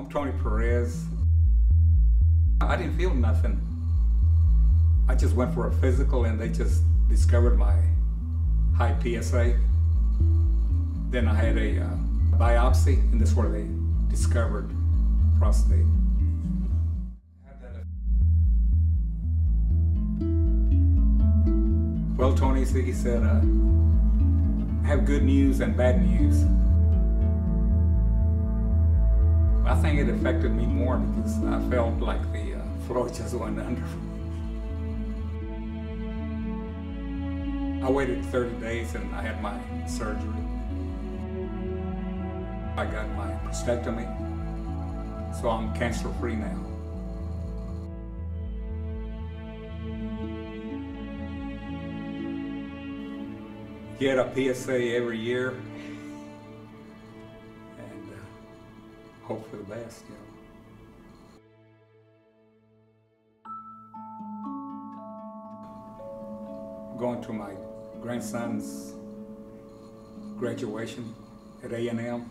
I'm Tony Perez. I didn't feel nothing. I just went for a physical and they just discovered my high PSA. Then I had a uh, biopsy and that's where they discovered prostate. Well, Tony, he said, uh, I have good news and bad news. I think it affected me more because I felt like the uh, floor just went under. I waited 30 days and I had my surgery. I got my prostatectomy, so I'm cancer free now. Get a PSA every year hope for the best, you know. going to my grandson's graduation at A&M.